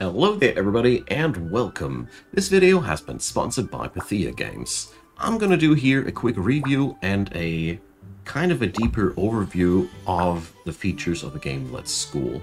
Hello there everybody and welcome. This video has been sponsored by Pathea Games. I'm gonna do here a quick review and a kind of a deeper overview of the features of the game Let's School.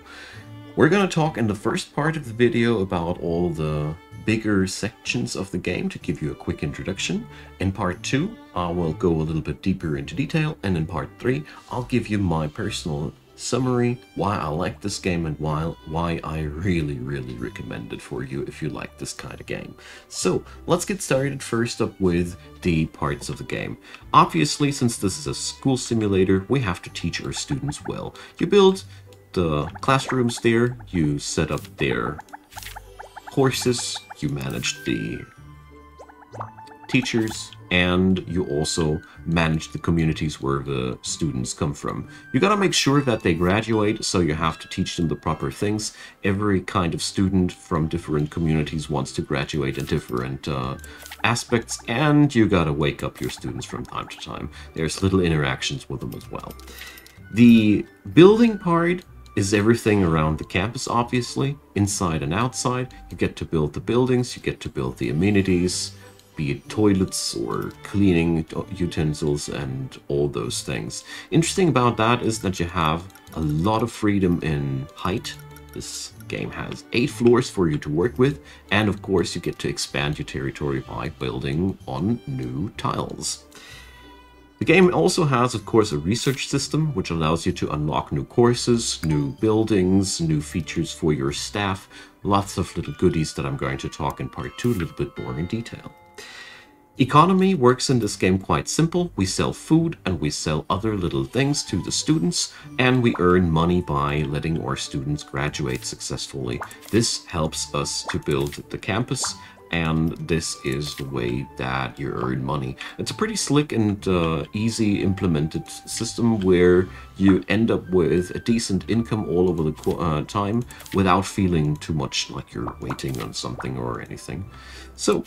We're gonna talk in the first part of the video about all the bigger sections of the game to give you a quick introduction. In part 2, I will go a little bit deeper into detail, and in part 3, I'll give you my personal summary, why I like this game and why, why I really, really recommend it for you if you like this kind of game. So let's get started first up with the parts of the game. Obviously, since this is a school simulator, we have to teach our students well. You build the classrooms there, you set up their courses, you manage the teachers, and you also manage the communities where the students come from. You gotta make sure that they graduate, so you have to teach them the proper things. Every kind of student from different communities wants to graduate in different uh, aspects, and you gotta wake up your students from time to time. There's little interactions with them as well. The building part is everything around the campus, obviously, inside and outside. You get to build the buildings, you get to build the amenities, be it toilets or cleaning utensils and all those things. Interesting about that is that you have a lot of freedom in height. This game has eight floors for you to work with, and of course you get to expand your territory by building on new tiles. The game also has, of course, a research system, which allows you to unlock new courses, new buildings, new features for your staff, lots of little goodies that I'm going to talk in part 2 a little bit more in detail. Economy works in this game quite simple. We sell food and we sell other little things to the students and we earn money by letting our students graduate successfully. This helps us to build the campus and this is the way that you earn money. It's a pretty slick and uh, easy implemented system where you end up with a decent income all over the uh, time without feeling too much like you're waiting on something or anything. So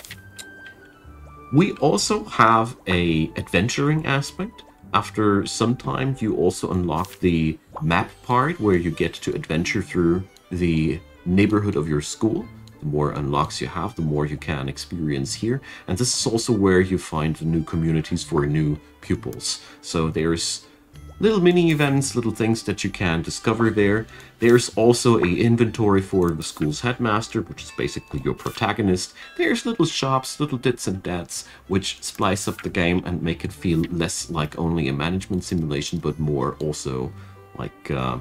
we also have a adventuring aspect. After some time, you also unlock the map part where you get to adventure through the neighborhood of your school. The more unlocks you have, the more you can experience here. And this is also where you find new communities for new pupils. So there's little mini events, little things that you can discover there. There's also a inventory for the school's headmaster, which is basically your protagonist. There's little shops, little dits and dats, which splice up the game and make it feel less like only a management simulation, but more also like uh,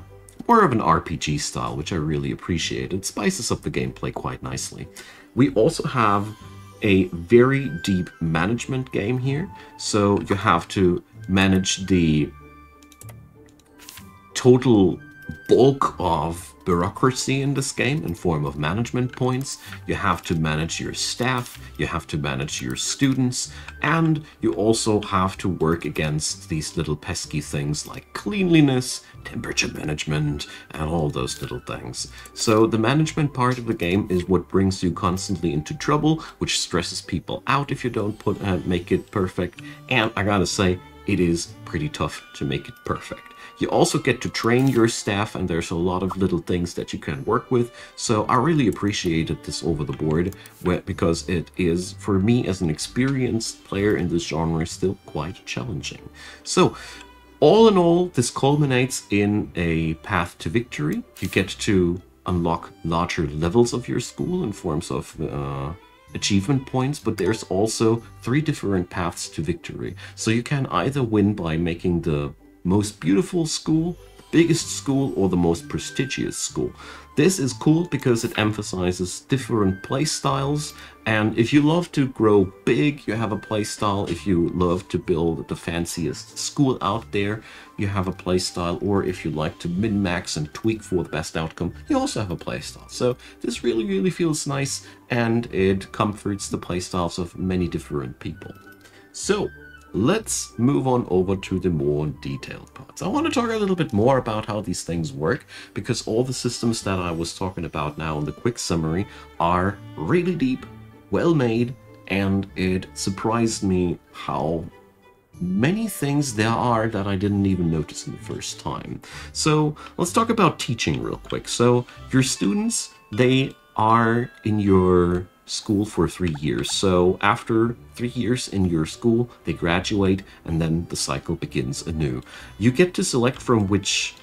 more of an RPG style, which I really appreciate. It spices up the gameplay quite nicely. We also have a very deep management game here, so you have to manage the total bulk of bureaucracy in this game in form of management points. You have to manage your staff, you have to manage your students, and you also have to work against these little pesky things like cleanliness, temperature management, and all those little things. So the management part of the game is what brings you constantly into trouble, which stresses people out if you don't put uh, make it perfect, and I gotta say, it is pretty tough to make it perfect. You also get to train your staff and there's a lot of little things that you can work with. So I really appreciated this over the board because it is, for me as an experienced player in this genre, still quite challenging. So all in all, this culminates in a path to victory. You get to unlock larger levels of your school in forms of uh, achievement points, but there's also three different paths to victory. So you can either win by making the most beautiful school, biggest school, or the most prestigious school. This is cool because it emphasizes different play styles, and if you love to grow big, you have a play style. If you love to build the fanciest school out there, you have a play style. Or if you like to min-max and tweak for the best outcome, you also have a play style. So this really, really feels nice, and it comforts the play styles of many different people. So, let's move on over to the more detailed parts. I want to talk a little bit more about how these things work because all the systems that I was talking about now in the quick summary are really deep, well made, and it surprised me how many things there are that I didn't even notice in the first time. So let's talk about teaching real quick. So your students, they are in your school for three years. So after three years in your school, they graduate and then the cycle begins anew. You get to select from which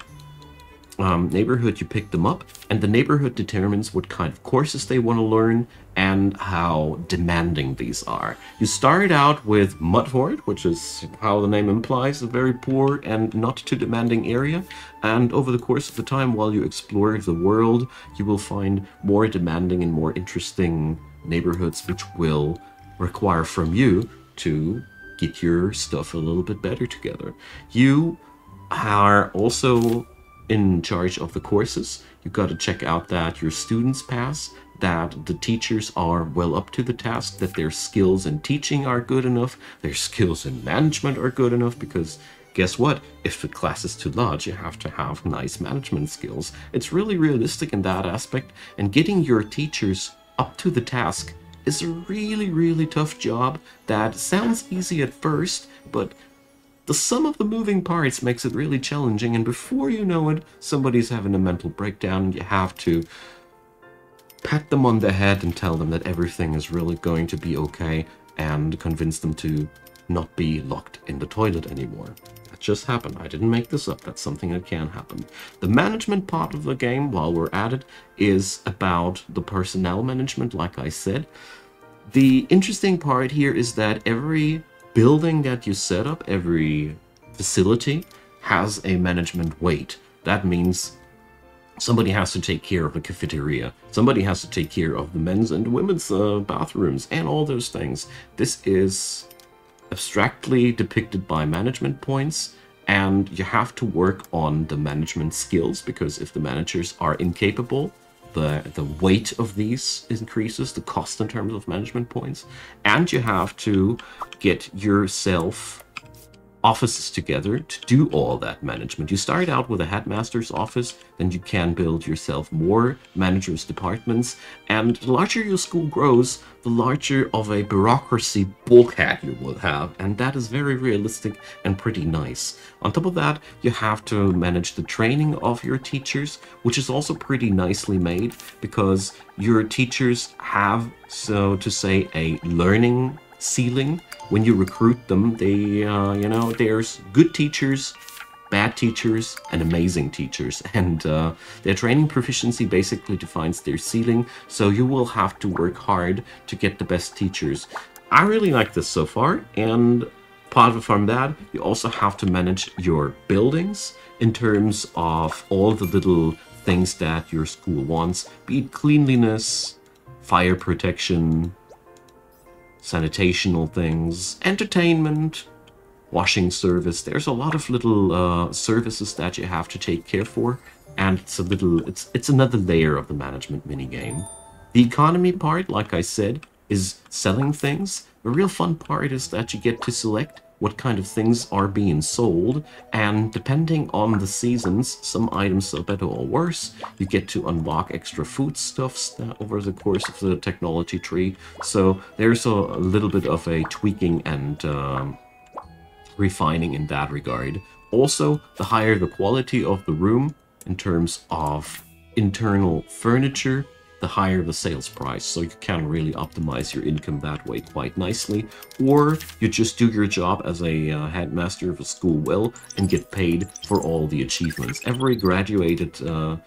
um, neighborhood you pick them up, and the neighborhood determines what kind of courses they want to learn and how demanding these are. You start out with Mudford, which is how the name implies, a very poor and not too demanding area, and over the course of the time while you explore the world, you will find more demanding and more interesting neighborhoods which will require from you to get your stuff a little bit better together. You are also in charge of the courses. You've got to check out that your students pass, that the teachers are well up to the task, that their skills in teaching are good enough, their skills in management are good enough, because guess what? If the class is too large, you have to have nice management skills. It's really realistic in that aspect, and getting your teachers up to the task is a really, really tough job that sounds easy at first, but the sum of the moving parts makes it really challenging, and before you know it, somebody's having a mental breakdown, and you have to pat them on the head and tell them that everything is really going to be okay, and convince them to not be locked in the toilet anymore. Just happened. I didn't make this up. That's something that can happen. The management part of the game, while we're at it, is about the personnel management, like I said. The interesting part here is that every building that you set up, every facility, has a management weight. That means somebody has to take care of the cafeteria. Somebody has to take care of the men's and women's uh, bathrooms and all those things. This is abstractly depicted by management points and you have to work on the management skills because if the managers are incapable, the, the weight of these increases, the cost in terms of management points, and you have to get yourself offices together to do all that management. You start out with a headmaster's office, then you can build yourself more managers' departments, and the larger your school grows, the larger of a bureaucracy bulkhead you will have, and that is very realistic and pretty nice. On top of that, you have to manage the training of your teachers, which is also pretty nicely made, because your teachers have, so to say, a learning ceiling when you recruit them, they, uh, you know, there's good teachers, bad teachers, and amazing teachers. And uh, their training proficiency basically defines their ceiling, so you will have to work hard to get the best teachers. I really like this so far, and apart from that, you also have to manage your buildings in terms of all the little things that your school wants, be it cleanliness, fire protection, sanitational things, entertainment, washing service. There's a lot of little uh, services that you have to take care for, and it's a little, it's it's another layer of the management minigame. The economy part, like I said, is selling things. The real fun part is that you get to select what kind of things are being sold, and depending on the seasons, some items are better or worse. You get to unlock extra foodstuffs over the course of the technology tree, so there's a, a little bit of a tweaking and um, refining in that regard. Also, the higher the quality of the room in terms of internal furniture, the higher the sales price. So you can really optimize your income that way quite nicely. Or you just do your job as a uh, headmaster of a school well and get paid for all the achievements. Every graduated uh,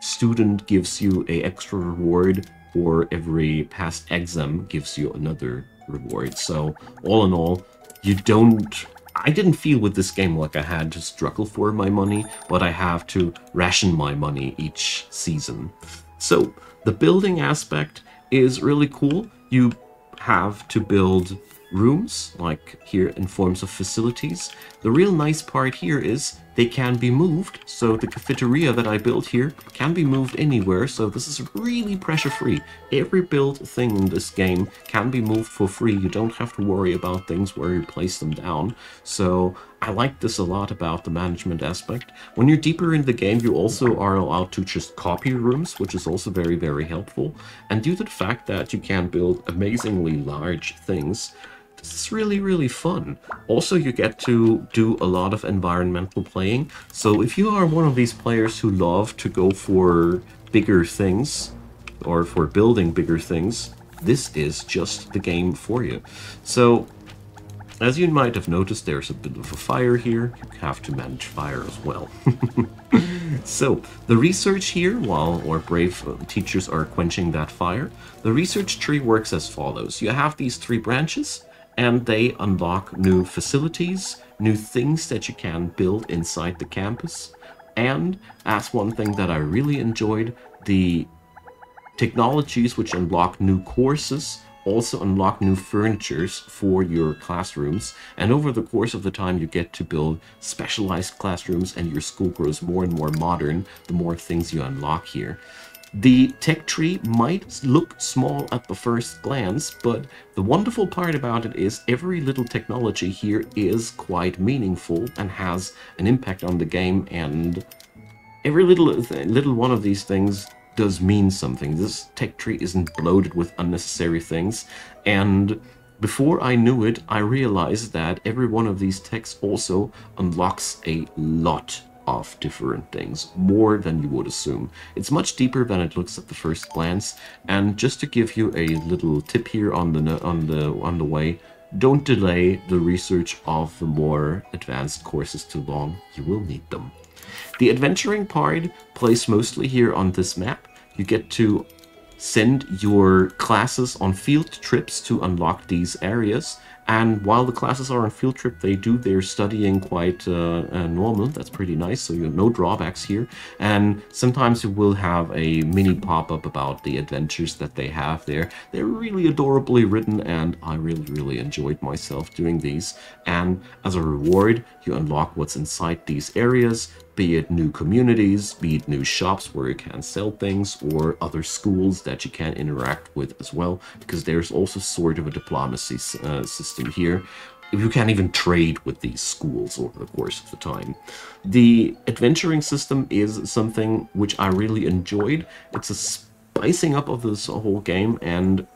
student gives you a extra reward or every past exam gives you another reward. So all in all, you don't I didn't feel with this game like I had to struggle for my money, but I have to ration my money each season. So the building aspect is really cool. You have to build rooms, like here in forms of facilities. The real nice part here is they can be moved, so the cafeteria that I built here can be moved anywhere, so this is really pressure-free. Every built thing in this game can be moved for free, you don't have to worry about things where you place them down, so I like this a lot about the management aspect. When you're deeper in the game, you also are allowed to just copy rooms, which is also very, very helpful, and due to the fact that you can build amazingly large things, is really, really fun. Also, you get to do a lot of environmental playing. So if you are one of these players who love to go for bigger things, or for building bigger things, this is just the game for you. So, as you might have noticed, there's a bit of a fire here. You have to manage fire as well. so, the research here, while our brave teachers are quenching that fire, the research tree works as follows. You have these three branches, and they unlock new facilities, new things that you can build inside the campus. And as one thing that I really enjoyed, the technologies which unlock new courses also unlock new furnitures for your classrooms and over the course of the time you get to build specialized classrooms and your school grows more and more modern the more things you unlock here the tech tree might look small at the first glance, but the wonderful part about it is every little technology here is quite meaningful and has an impact on the game, and every little little one of these things does mean something. This tech tree isn't bloated with unnecessary things, and before I knew it, I realized that every one of these techs also unlocks a lot of different things, more than you would assume. It's much deeper than it looks at the first glance, and just to give you a little tip here on the on the on the way, don't delay the research of the more advanced courses too long. You will need them. The adventuring part plays mostly here on this map. You get to send your classes on field trips to unlock these areas and while the classes are on field trip, they do their studying quite uh, uh, normal. That's pretty nice. So you have no drawbacks here. And sometimes you will have a mini pop-up about the adventures that they have there. They're really adorably written and I really, really enjoyed myself doing these. And as a reward, you unlock what's inside these areas be it new communities, be it new shops where you can sell things, or other schools that you can interact with as well, because there's also sort of a diplomacy uh, system here. You can't even trade with these schools over the course of the time. The adventuring system is something which I really enjoyed. It's a spicing up of this whole game, and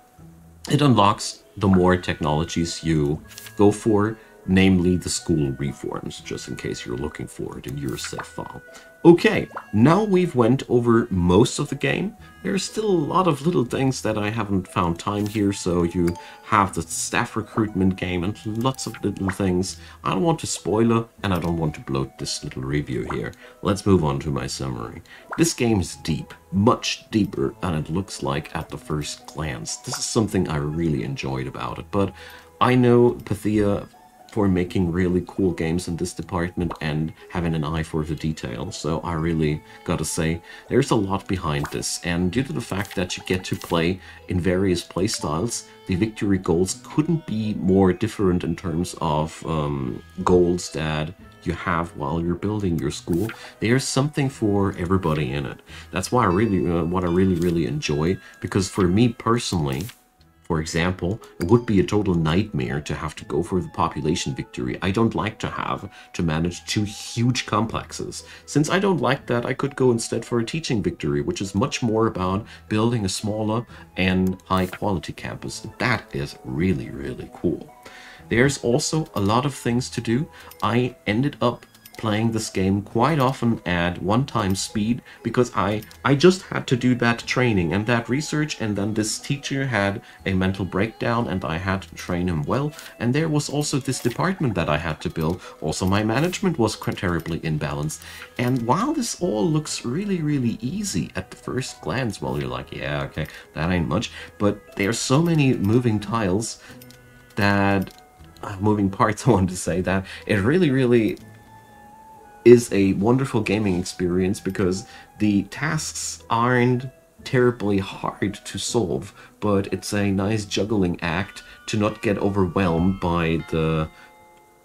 it unlocks the more technologies you go for namely the school reforms, just in case you're looking for it in your save file. Okay, now we've went over most of the game. There's still a lot of little things that I haven't found time here, so you have the staff recruitment game and lots of little things. I don't want to spoiler, and I don't want to bloat this little review here. Let's move on to my summary. This game is deep, much deeper than it looks like at the first glance. This is something I really enjoyed about it, but I know Pathea for making really cool games in this department and having an eye for the detail. So I really gotta say, there's a lot behind this. And due to the fact that you get to play in various playstyles, the victory goals couldn't be more different in terms of um, goals that you have while you're building your school. There's something for everybody in it. That's why I really, uh, what I really, really enjoy. Because for me personally, for example, it would be a total nightmare to have to go for the population victory. I don't like to have to manage two huge complexes. Since I don't like that, I could go instead for a teaching victory, which is much more about building a smaller and high quality campus. That is really, really cool. There's also a lot of things to do. I ended up playing this game quite often at one time speed because I, I just had to do that training and that research and then this teacher had a mental breakdown and I had to train him well. And there was also this department that I had to build. Also my management was terribly imbalanced. And while this all looks really really easy at the first glance well you're like yeah okay that ain't much. But there's so many moving tiles that uh, moving parts I want to say that it really really is a wonderful gaming experience because the tasks aren't terribly hard to solve, but it's a nice juggling act to not get overwhelmed by the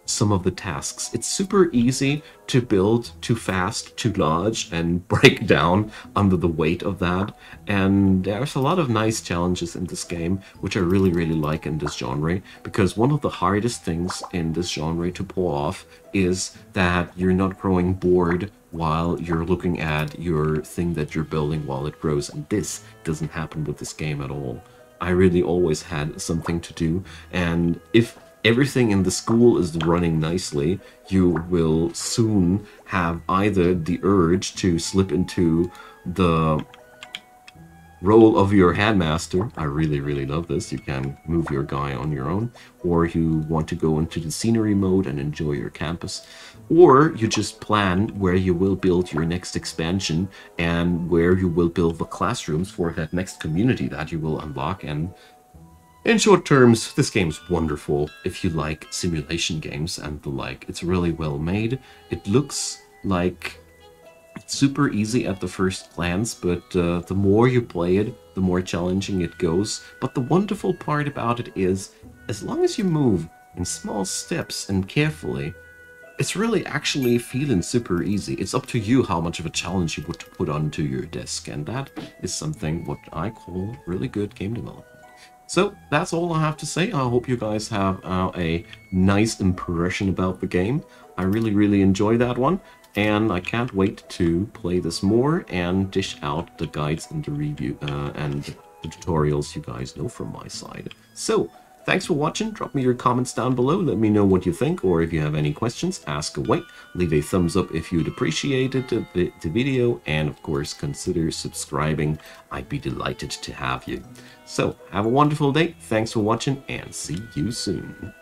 some of the tasks. It's super easy to build too fast, too large, and break down under the weight of that. And there's a lot of nice challenges in this game, which I really, really like in this genre, because one of the hardest things in this genre to pull off is that you're not growing bored while you're looking at your thing that you're building while it grows. And this doesn't happen with this game at all. I really always had something to do, and if everything in the school is running nicely, you will soon have either the urge to slip into the role of your handmaster. I really, really love this. You can move your guy on your own, or you want to go into the scenery mode and enjoy your campus, or you just plan where you will build your next expansion and where you will build the classrooms for that next community that you will unlock. And in short terms, this game's wonderful if you like simulation games and the like. It's really well made. It looks like it's super easy at the first glance, but uh, the more you play it, the more challenging it goes. But the wonderful part about it is, as long as you move in small steps and carefully, it's really actually feeling super easy. It's up to you how much of a challenge you would put onto your desk, and that is something what I call really good game development. So that's all I have to say. I hope you guys have uh, a nice impression about the game. I really, really enjoy that one and I can't wait to play this more and dish out the guides and the review uh, and the tutorials you guys know from my side. So, thanks for watching, drop me your comments down below, let me know what you think, or if you have any questions, ask away, leave a thumbs up if you'd appreciated uh, the, the video, and of course consider subscribing, I'd be delighted to have you. So, have a wonderful day, thanks for watching, and see you soon.